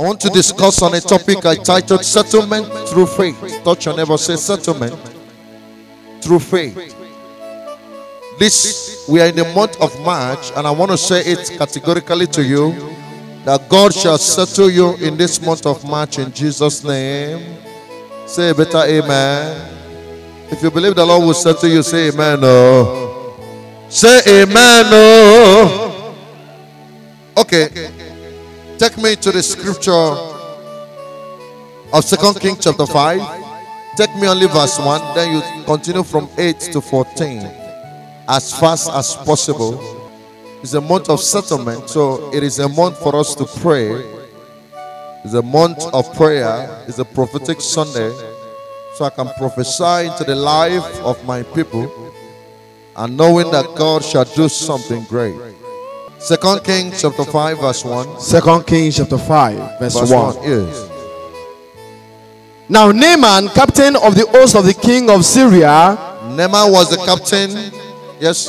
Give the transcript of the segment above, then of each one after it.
I want to discuss on a topic I titled Settlement Through Faith. Touch your neighbor, say settlement through faith. This, we are in the month of March, and I want to say it categorically to you that God shall settle you in this month of March in Jesus' name. Say better amen. If you believe the Lord will settle you, say amen. Oh. Say amen. Oh. Okay. Take me to the scripture of Second Kings chapter 5. Take me only verse 1. Then you continue from 8 to 14 as fast as possible. It's a month of settlement, so it is a month for us to pray. It's a month of prayer. It's a prophetic Sunday, so I can prophesy into the life of my people and knowing that God shall do something great. Second Kings chapter 5, verse 1. Second Kings chapter 5, verse, Verse 1. 1. Yes. Now Naaman, captain of the host of the king of Syria, Naaman was the captain. Yes.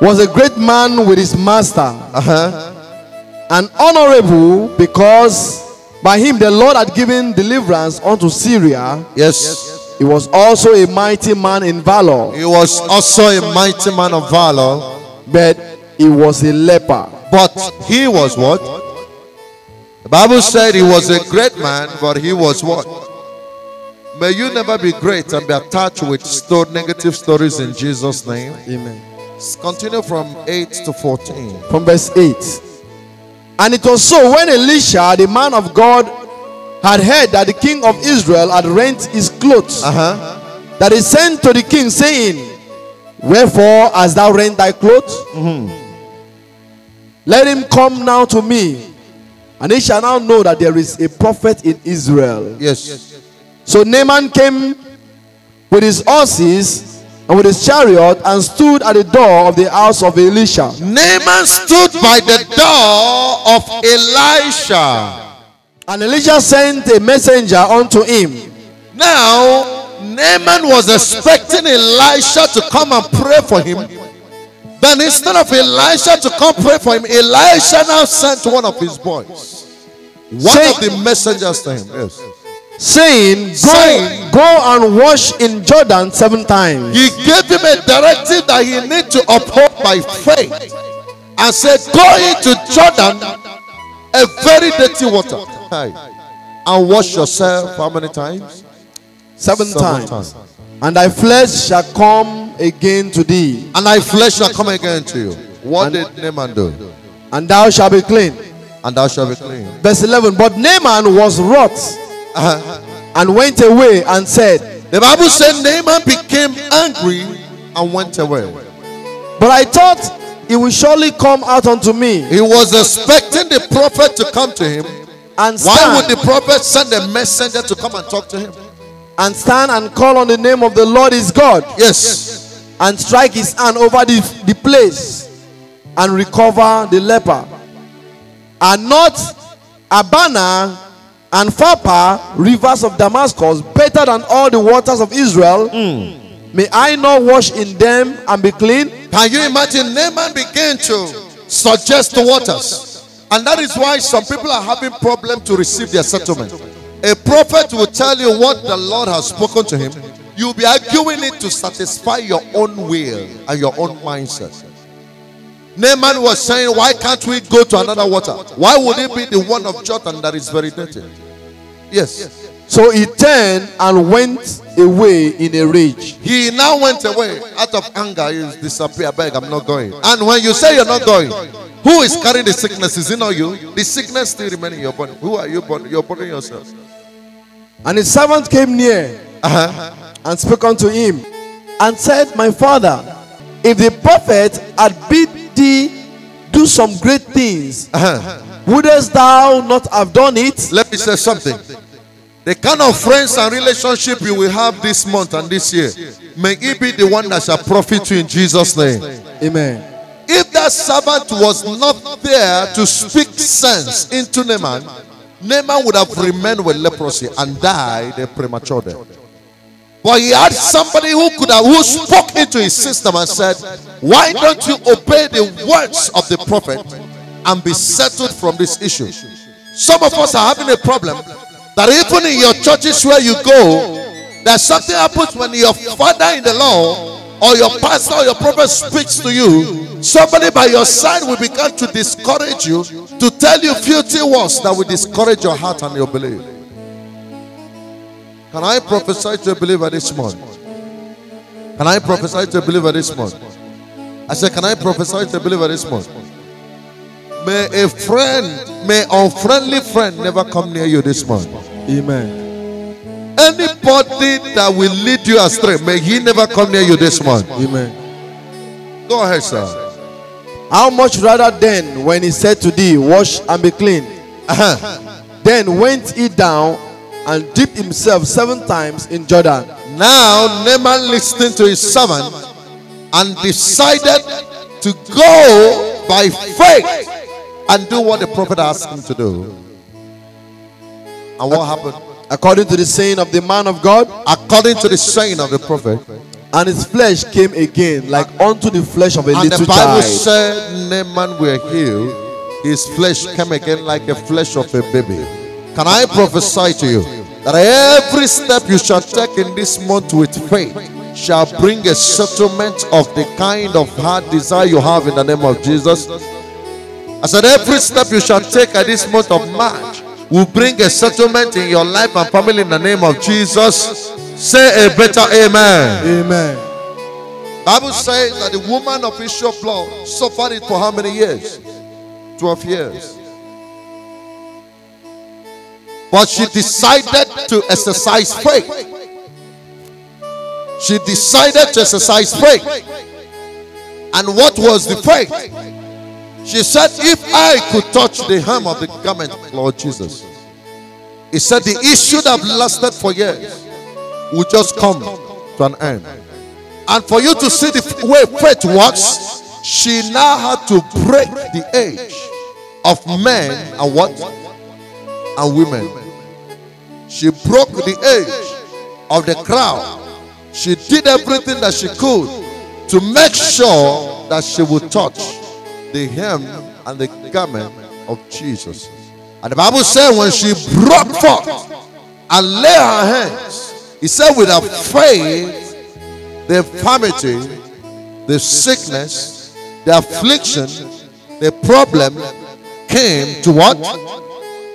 was a great man with his master, Uh-huh. and honorable because by him the Lord had given deliverance unto Syria. Yes. He was also a mighty man in valor, He was also a mighty man of valor. but he was a leper. But he was what? The Bible said he was a great man, but he was what? May you never be great and be attached with negative stories in Jesus' name. Amen. Continue from 8 to 14. From verse 8. And it was so when Elisha, the man of God, had heard that the king of Israel had rent his clothes, Uh huh. that he sent to the king, saying, Wherefore hast thou rent thy clothes? Let him come now to me, and he shall now know that there is a prophet in Israel. Yes. So Naaman came with his horses and with his chariot and stood at the door of the house of Elisha. Naaman stood by the door of Elisha. And Elisha sent a messenger unto him. Now, Naaman was expecting Elisha to come and pray for him. Then instead of Elisha to come pray for him, Elisha now sent one of his boys. One Say- of the messengers to him. Yes. saying, Go, Saying- go and wash in Jordan seven times. He gave him a directive that he need to uphold by faith. And said, Go into Jordan, a very dirty water. Hi. And wash yourself how many times? Seven, Seven times. times. And thy flesh shall come again to thee, And thy flesh shall come again to you. What did Naaman do? and thou shalt be clean. And thou shalt be clean. Verse 11 But Naaman was wroth Uh-huh. and went away and said, The Bible said Naaman became angry and went away. But I thought he will surely come out unto me He was expecting the prophet to come to him. and Why would the prophet send a messenger to come and talk to him? and stand and call on the name of the Lord his God Yes. And strike his hand over the, the place and recover the leper. Are not Abana and Pharpar, rivers of Damascus, better than all the waters of Israel? May I not wash in them and be clean? Can you imagine? Naaman began to suggest waters. And that is why some people are having problem to receive their settlement. A prophet will tell you what the Lord has spoken to him. You'll be arguing it to satisfy your own will and your own mindset. Naaman was saying, Why can't we go to another water? Why would it be the one of Jordan that is very dirty? Yes. So he turned and went away in a rage. He now went away out of anger. He disappeared. Beg, I'm not going. And when you say you're not going, who is carrying the sickness? Is it not you? The sickness still remains in your body. Who are you? You're burdening yourself. And his servant came near Uh-huh. And spoke unto him and said, My father, if the prophet had bid thee do some great things, Uh-huh. wouldest thou not have done it? Let me say something. The kind of friends and relationship you will have this month and this year, may it be the one that shall profit you in Jesus' name. Amen. If that servant was not there to speak sense into Naaman, Naaman would have remained with leprosy and died a premature death. But he had somebody who could have who spoke into his system and said, Why don't you obey the words of the prophet and be settled from this issue? Some of us are having a problem that even in your churches where you go, that something happens when your father in the law or your pastor or your prophet speaks to you. Somebody by your side will begin to discourage you, to tell you filthy words that will discourage your heart and your belief. Can I prophesy to a believer this month? Can I prophesy to a believer this month? I said, Can I prophesy to a believer this month? May a friend, may unfriendly friend never come near you this month. Amen. Anybody that will lead you astray, may he never come near you this month. Amen. Go ahead, sir. How much rather then when he said to thee, Wash and be clean? Uh-huh. Then went he down and dipped himself seven times in Jordan. Now Naaman listened to his servant and decided to go by faith and do what the prophet asked him to do. And what happened? According to the saying of the man of God, According to the saying of the prophet, and his flesh came again like unto the flesh of a and the little Bible child. said Naaman were healed, his flesh came again like the flesh of a baby. Can I prophesy to you that every step you shall take in this month with faith shall bring a settlement of the kind of heart desire you have in the name of Jesus? I said, every step you shall take at this month of March will bring a settlement in your life and family in the name of Jesus. Say a better amen. Amen. Bible says that the woman of issue of blood suffered it for how many years? 12 years. But she decided to exercise faith. She decided to exercise faith. And what was the faith? She said, If I could touch the hem of the garment, Lord Jesus. He said, The issue that lasted for years will just come to an end. And for you to see the way faith works, she now had to break the age of men and what? And women. She broke the age of the crowd. She did everything that she could to make sure that she would touch the hem and the garment of Jesus. And the Bible said when she broke forth and lay her hands, he said, with her faith, the infirmity, the sickness, the affliction, the problem came to what?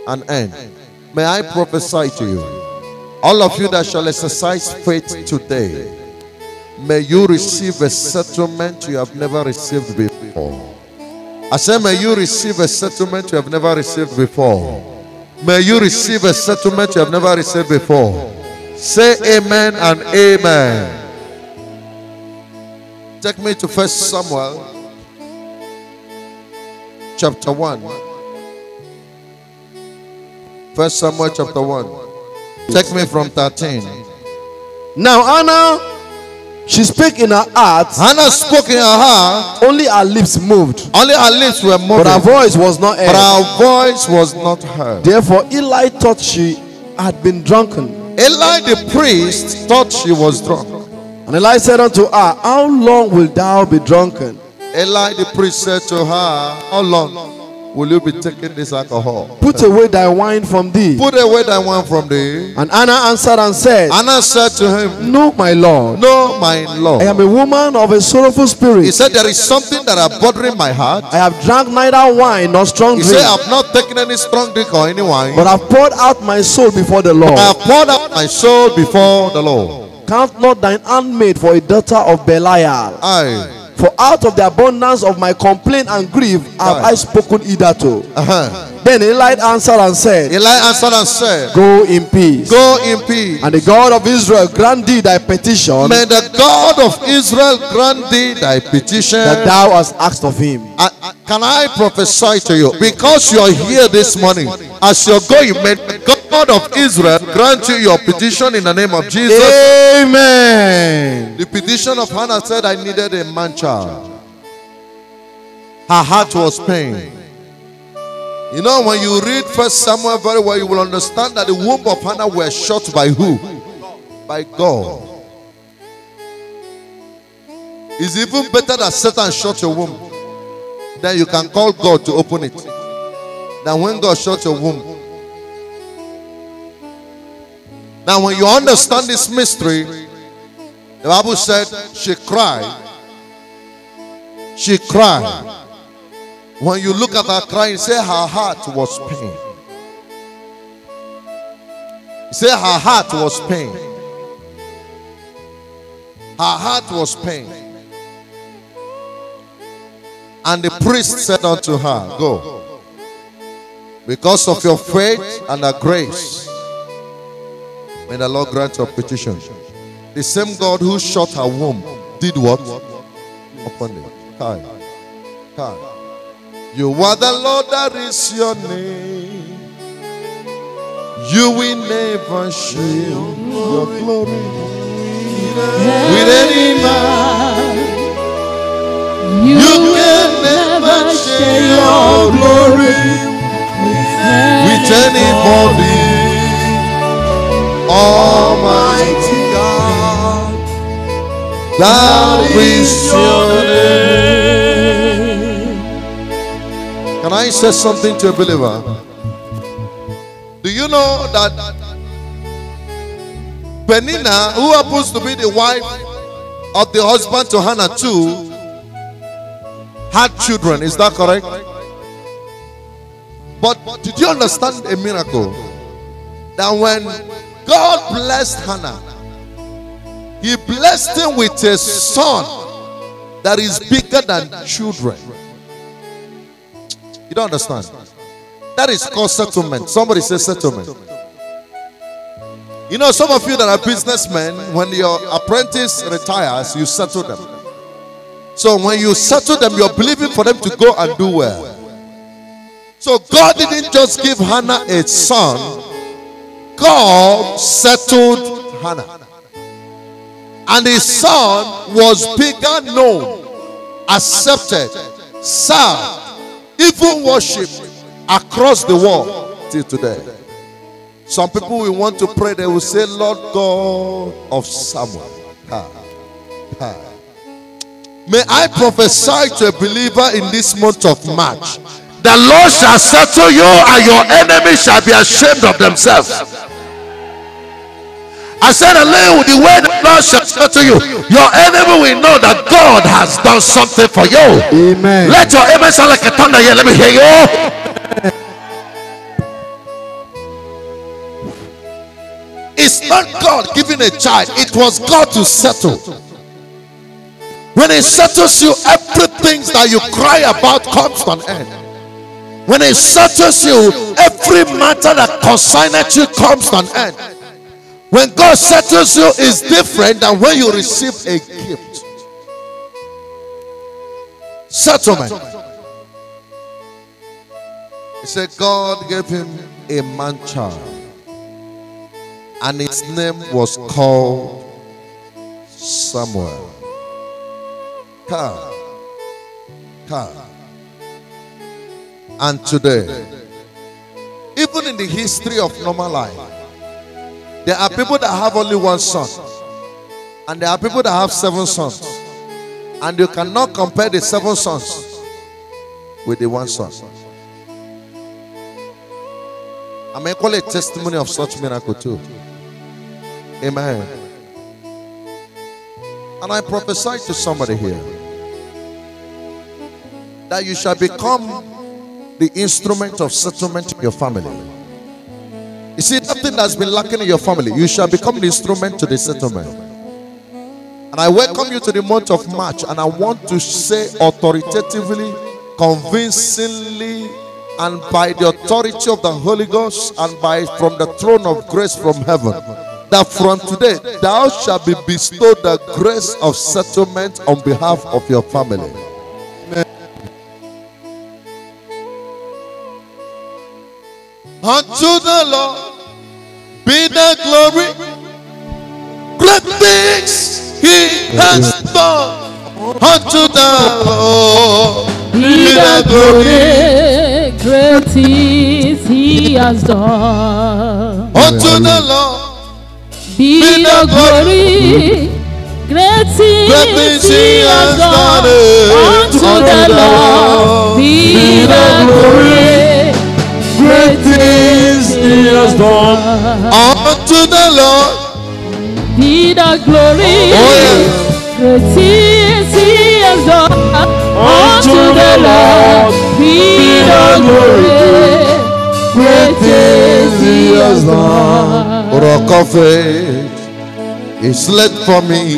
An end. May I prophesy to you, all of you that shall exercise faith today, may you receive a settlement you have never received before. I say, may you receive a settlement you have never received before. May you receive a settlement you have never received before. Say amen and amen. Take me to First Samuel chapter 1. First Samuel chapter 1. Take me from 13. Now Anna, she spake in her heart, Hannah spoke in her heart, only her lips moved, only her lips were moving, but her voice was not but her voice was not heard. Therefore Eli thought she had been drunken. Eli the priest thought she was drunk. And Eli said unto her, How long wilt thou be drunken? Eli the priest said to her, How long will you be taking this alcohol? Put away thy wine from thee. Put away thy wine from thee. And Anna answered and said, Anna said to him, No, my Lord. No, my Lord. I am a woman of a sorrowful spirit. He said, There is something that are bothering my heart. I have drunk neither wine nor strong He drink, He said, I've not taken any strong drink or any wine. but I have poured out my soul before the Lord. I have poured out my soul before the Lord. Count not thine handmaid for a daughter of Belial. Aye. For out of the abundance of my complaint and grief have. I spoken hitherto. Uh-huh. Then Eli answered and said, Eli answered and said, Go in peace. Go in peace. And the God of Israel grant thee thy petition May the God of Israel grant thee thy petition. that thou hast asked of him. I- I- can I prophesy to you? Because you are here this morning, as you're going, may God of Israel grant you your petition in the name of Jesus. Amen. The petition of Hannah said, I needed a man child. Her heart was pain. You know, when you read First Samuel very well, you will understand that the womb of Hannah were shut by who? By God. It's even better that Satan shut your womb. Then you can call God to open it. Than when God shut your womb, Now, when you understand this mystery, the Bible said she cried. She cried. When you look at her crying, say her heart was pain. Say her heart was pain. Her heart was pain. And the priest said unto her, Go. Because of your faith and the grace, may the Lord grant your petition. The same God who shut her womb did what? Upon it. Kai. Kai. You are the Lord, that is your name. You will never share your glory with any man. You, You can never share your glory with anybody. Almighty God, that is your name. Can I say something to a believer? Do you know that Peninnah, who happens to be the wife of the husband to Hannah too, had children? Is that correct? But did you understand a miracle? That when God blessed Hannah, He blessed him with a son that is bigger than children. You don't understand? That is called settlement. Somebody say settlement. You know, some of you that are businessmen, when your apprentice retires, you settle them. So when you settle them, you're believing for them to go and do well. So God didn't just give Hannah a son, God settled Hannah. And his son was bigger known, accepted, served, even worshipped across the world till today. Some people will want to pray, they will say, Lord God of Samuel. Ha, ha. May I prophesy to a believer in this month of March The Lord shall settle you, and your enemies shall be ashamed of themselves. I said, a little the way the Lord shall settle you, your enemy will know that God has done something for you. Amen. Let your amen sound like a thunder here. Let me hear you. It's not God giving a child, it was God to settle. When He settles you, everything that you cry about comes to an end. When He settles you, every matter that concerneth you comes to an end. When God settles you, is different than when you receive a gift. Settlement. He said, God gave him a man child and his name was called Samuel. Come, come. And today, even in the history of normal life, there are people that have only one son, and there are people that have seven sons, and you cannot compare the seven sons with the one son. I may call it testimony of such miracle too. Amen. And I prophesy to somebody here that you shall become the instrument of settlement in your family. You see, nothing that's been lacking in your family, you shall become the instrument to the settlement. And I welcome you to the month of March, and I want to say authoritatively, convincingly, and by the authority of the Holy Ghost, and by from the throne of grace from heaven, that from today thou shalt be bestowed the grace of settlement on behalf of your family. Unto the Lord be the glory. Great things he has done. Unto the Lord Be the glory, great things he has done. Unto the Lord Be the glory, great Great things he has done. Unto the Lord be the glory, great things he has done. Unto the Lord. be the glory. Oh, yes. Great things he has done. Unto the Lord be the glory. Great things he has done. Rock of age is led for me.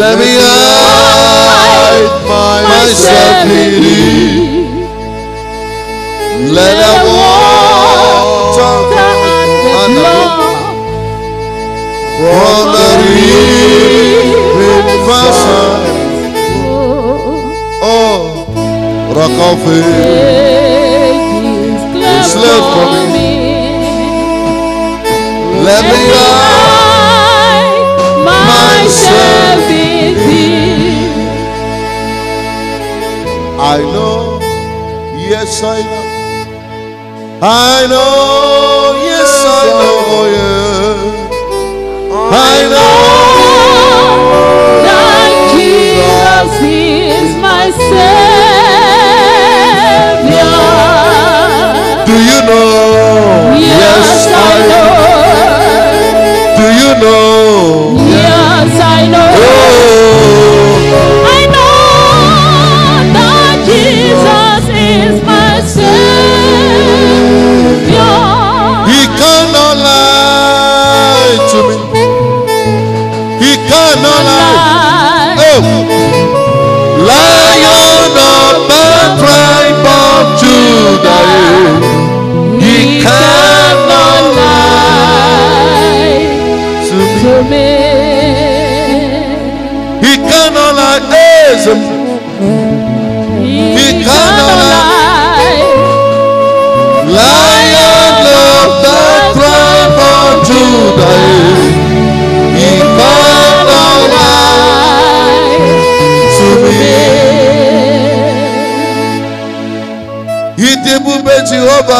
Let me hide myself in thee. Let the water and from the river fashion. Oh, rock of It's left for me. let me hide myself in thee. I know, yes I know. I know, yes I know, yeah. I know. that Jesus is my Savior. Do you know? Yes, I know. Do you know? Yes, I know. Oh,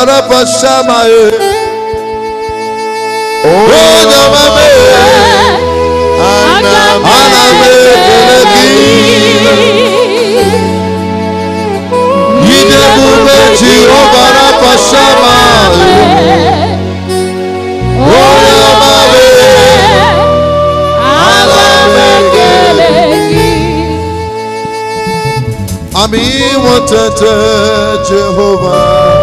para passar maior. Olha uma a Ana Bebelebi. E devo pedir para passar maior. Ami wotete Jehovah.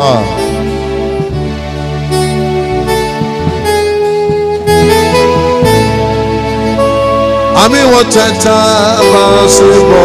Ah. Ami wotete Basibo.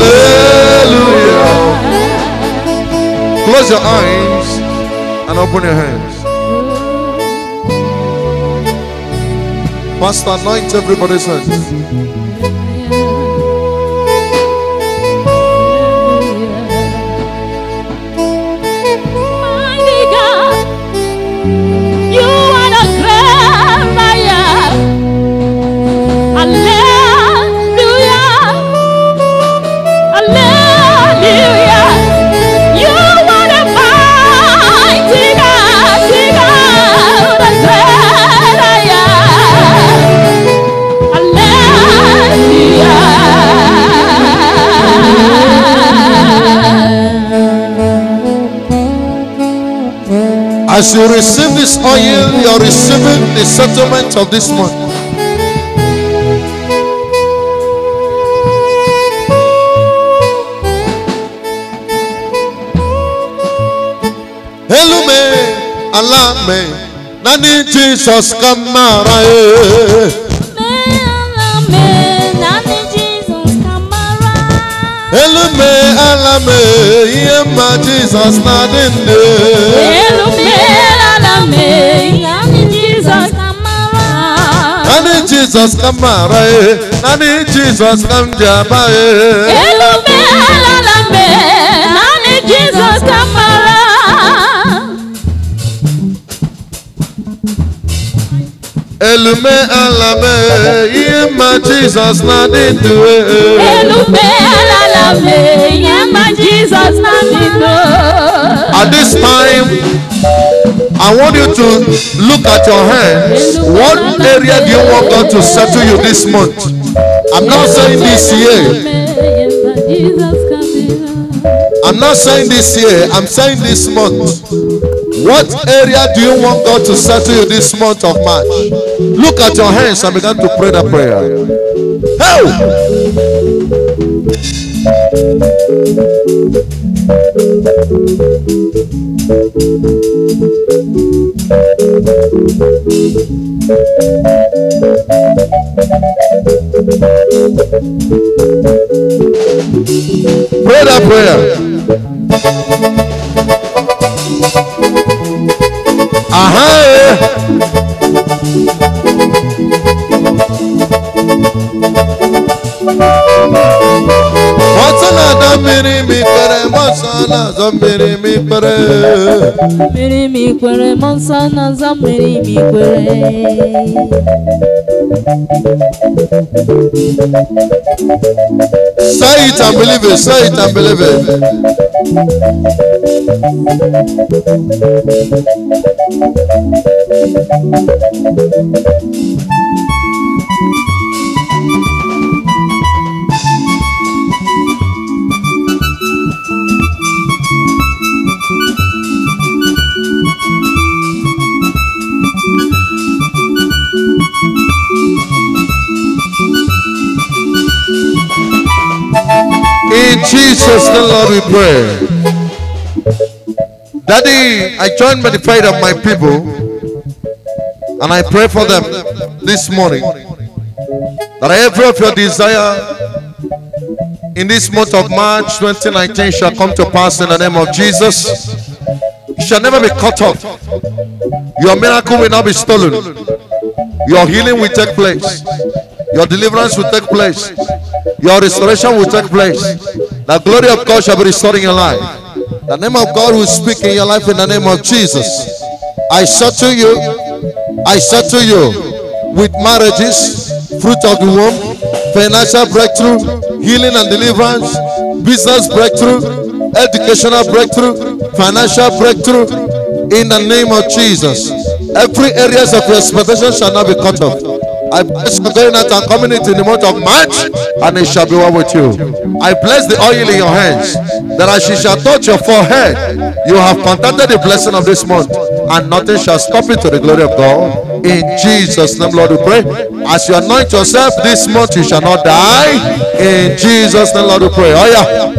Hallelujah. Close your eyes and open your hands. Pastor, anoint everybody's hands. As you receive this oil, you're receiving the settlement of this month. Elume, alame, nani Jesus kamara eh. Elume, alame, ma Jesus na dinde. Nani Jesus kamara eh, nani Jesus kamjaba eh. Elume, alame, iye ma Jesus na dinde. Jesus, At this time, I want you to look at your hands. What area do you want God to settle you this month? I'm not saying this year. I'm not saying this year. I'm saying this month. What area do you want God to settle you this month of March? Look at your hands and begin to pray that prayer. Hey! Pray that prayer. Aha! Mi. Mmiri mi kwere mmụọ nsọ na-aza mi kwere Say it and believe it, say it and believe it. Jesus' the Lord, we pray. Daddy, I join by the faith of my people and I pray for them this morning that every of your desire in this month of March 2019 shall come to pass in the name of Jesus. You shall never be cut off. Your miracle will not be stolen. Your healing will take place. Your deliverance will take place. Your restoration will take place. The glory of God shall be restored in your life. The name of God will speak in your life in the name of Jesus. I settle you. I settle you with marriages, fruit of the womb, financial breakthrough, healing and deliverance, business breakthrough, educational breakthrough, financial breakthrough in the name of Jesus. Every areas of your expectation shall not be cut off. I bless you going out and coming into the month of March, and it shall be well with you. I bless the oil in your hands, that she shall touch your forehead, you have contacted the blessing of this month, and nothing shall stop it to the glory of God. In Jesus' name, Lord, we pray. As you anoint yourself this month, you shall not die. In Jesus' name, Lord, we pray. Oh, yeah.